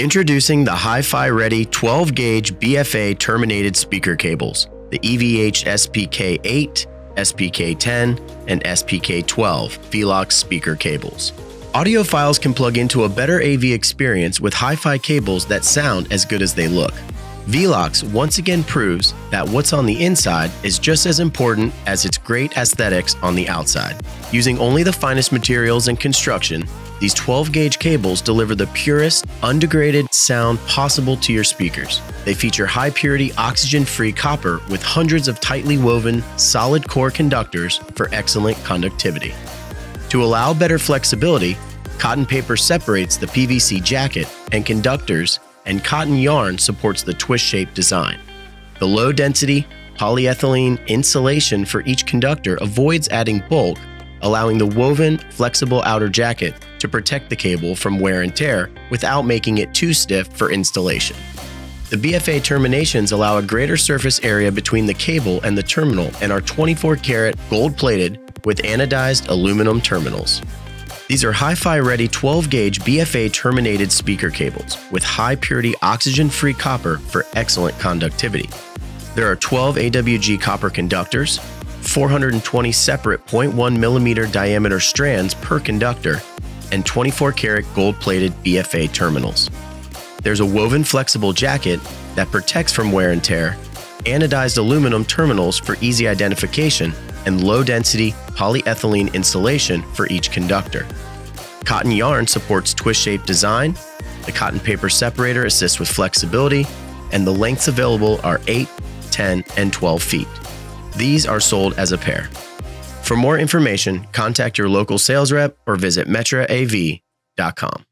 Introducing the Hi-Fi Ready 12-gauge BFA terminated speaker cables, the EVH SPK8, SPK10, and SPK12 Velox speaker cables. Audiophiles can plug into a better AV experience with hi-fi cables that sound as good as they look. Velox once again proves that what's on the inside is just as important as its great aesthetics on the outside. Using only the finest materials and construction, these 12 gauge cables deliver the purest, undegraded sound possible to your speakers. They feature high purity, oxygen free copper with hundreds of tightly woven, solid core conductors for excellent conductivity. To allow better flexibility, cotton paper separates the PVC jacket and conductors and cotton yarn supports the twist-shaped design. The low-density polyethylene insulation for each conductor avoids adding bulk, allowing the woven, flexible outer jacket to protect the cable from wear and tear without making it too stiff for installation. The BFA terminations allow a greater surface area between the cable and the terminal and are 24 karat gold plated with anodized aluminum terminals. These are Hi-Fi ready 12 gauge BFA terminated speaker cables with high purity oxygen free copper for excellent conductivity. There are 12 AWG copper conductors, 420 separate 0.1 millimeter diameter strands per conductor, and 24 karat gold plated BFA terminals. There's a woven flexible jacket that protects from wear and tear, anodized aluminum terminals for easy identification, and low density polyethylene insulation for each conductor. Cotton yarn supports twist shaped design, the cotton paper separator assists with flexibility, and the lengths available are 8, 10, and 12 feet. These are sold as a pair. For more information, contact your local sales rep or visit metraav.com.